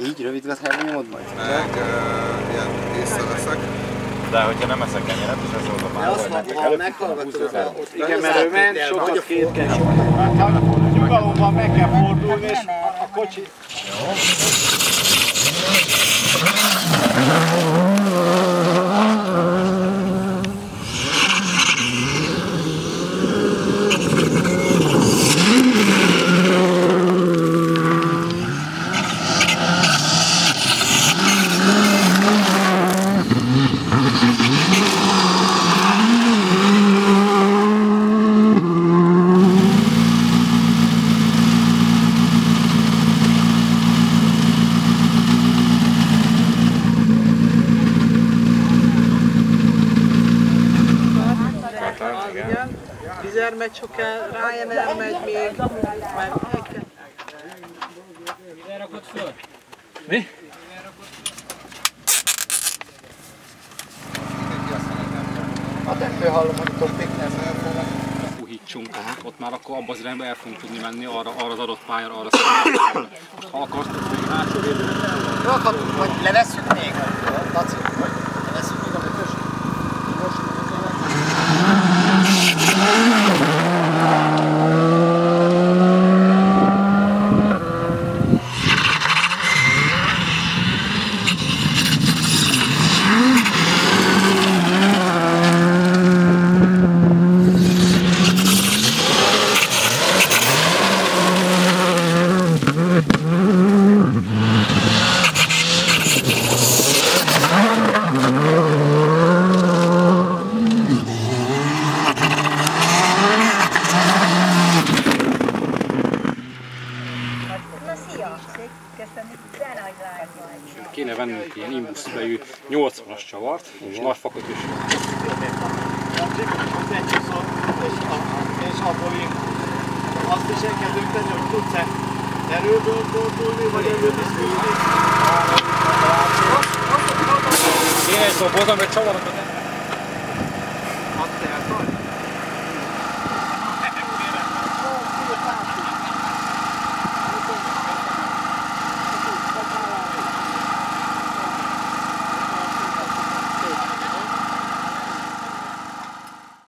Így rövid gazhelyben nyomod majd? Meg uh, ilyen észreveszek. De hogyha nem eszek kenyeret, és ez volt a már, hogy mentek előtt, Igen, mert ő ment, sokat kétkedett. Nyugalomban meg kell fordulni, és a, a kocsi... Igen. Vizer megy soká, Ryanair megy még, meg A tempő hallom, hogy toppik nem fognak. puhítsunk, ott már akkor abban az irányba el fogunk tudni menni arra, arra az adott pályára, arra szerintem. Most ha akarsz, még hátsó Jó, akkor hogy levesszük még? Laci, hogy levesszük még a bütös? Na szia! Köszönjük, de nagy lány vagy. Kéne vennünk ilyen imbuszbejű 80-as csavart, és nagy fakot is. És abból én azt is el kell dönteni, hogy tudsz-e erőből fordulni, vagy erőből szülni. Én egy szobozom, egy csavarat